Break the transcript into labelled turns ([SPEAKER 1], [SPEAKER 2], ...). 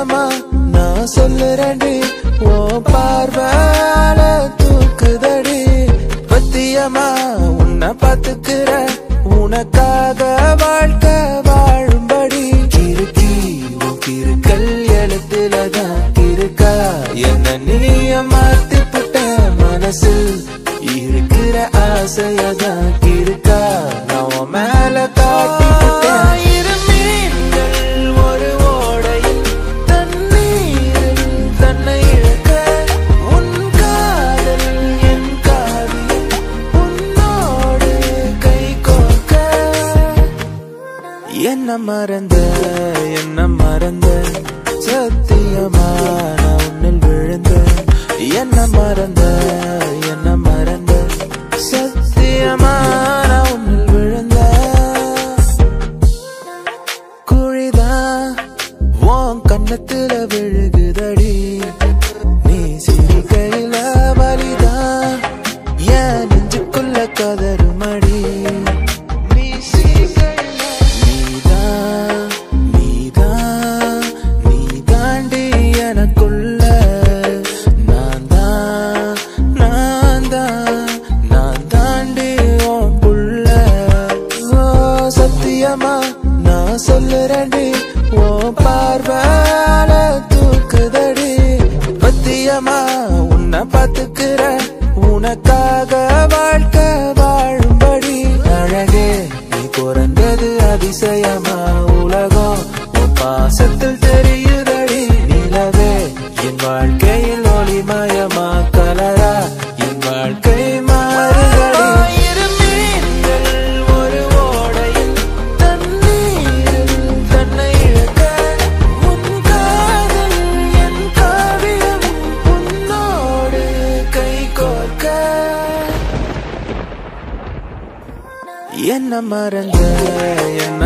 [SPEAKER 1] வேணாமா நான் சொல்லுறேன்டி ஓ பார்வால தூக்குதடி. பத்தியமா? உன்னை பாத்துக்கிற உனக்காக வாழ்க்கை வாழும்படி. கிருக்கி உன் கிருக்கல் எழுத்துலதான் இருக்கா? என்ன நீய மாத்திப்பட்ட மனசு இருக்கிற ஆசையதான் இருக்கா? நான் மேல காட்டி என்ன மறந்த என்ன மறந்த? சத்தியமா நான் உன்னில் விழுந்த என்ன மறந்த என்ன மறந்த? சத்தியமா நான் உன்னில் விழுந்த குழிதான் உன் கண்ணத்துல விழுகுதடி. நீ சிரிக்கையில வலிதான் ஏன் நெஞ்சுக்குள்ள கதறி நான் ஓ பார்வால தூக்குதடி. பத்தியமா உன்னை பாத்துக்கிற உனக்காக வாழ்க்கை வாழும்படி. அழகே நீ பிறந்தது அதிசயமா? உலகம் உன் பாசத்தில் தெரியுதடி. நிலவே என் வாழ்க்கையில் ஒளிமயமா? கலரா என்ன மறந்த? என்ன